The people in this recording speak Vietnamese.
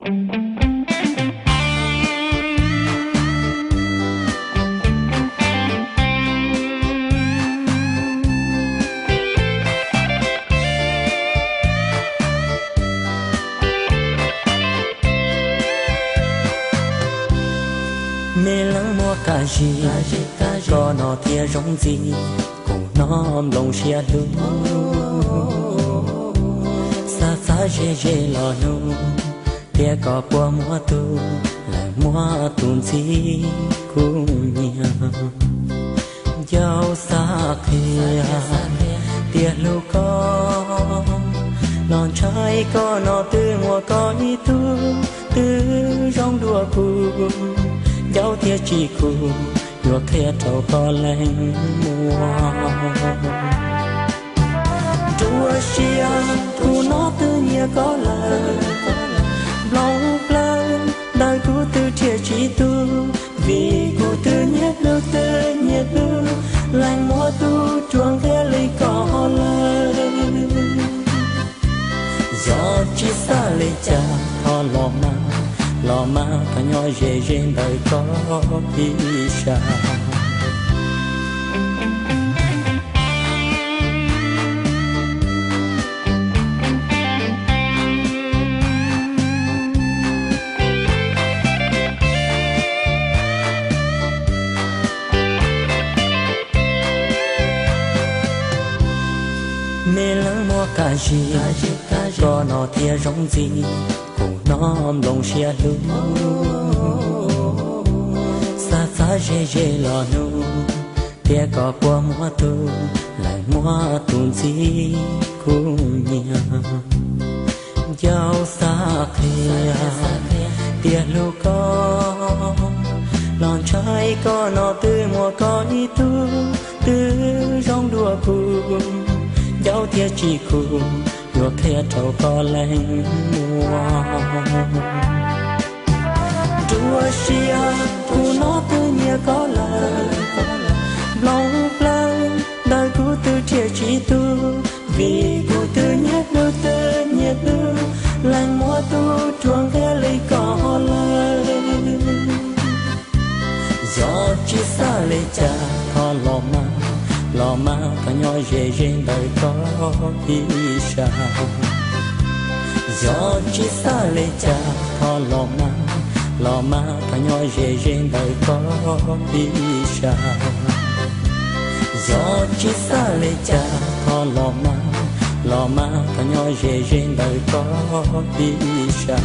mê lắng mua cả gì có nó thia rong gì cùng nó lòng xia lu xa xa dễ dễ lo nu tia có qua mua tu là mua tuôn gì cùng nhau giao xa kia tia lu có, non trái có nó tư mua có ý tu, tư rong đùa cùng giao tia chỉ cụ đùa kia trâu có lạnh mùa đùa xiang cụ nó tư nhiên có lời lòng lang đời cú tư chia chỉ tu. Vì cú tư nhất đâu tư nhất được lành mùa tu chuông thế lấy có lời gió chỉ xa lấy cha, thò lò ma lò mà cả nhỏ dễ dễ đời có đi sao lắng gì có nó thia rong gì, cùng nó lòng xia lu xa xa dê dê lò nu tia có qua mua tu lại mua tuôn gì cùng nhà giao xa thia tia lu có lòn trái có nó tươi mùa có ý tu dấu tia chỉ cùng đùa kia thâu có lạnh mùa. Đua xia cú nó tự nhiên có lời lòng lơ đời cú tư chia chỉ tu. Vì cú tư nhiên được tư nhiên tư lành mùa tu, chuông kia lấy có lời. Gió chỉ xa lấy cha, thò lòng mà lo ma cả nhỏ dễ dễ đời có đi xa. Gió chỉ xa lệ cha thò lo ma lo ma cả nhỏ dễ dễ đời có đi xa. Gió chỉ xa lệ cha thò lo ma lo ma cả nhỏ dễ dễ đời có đi xa.